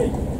Hey.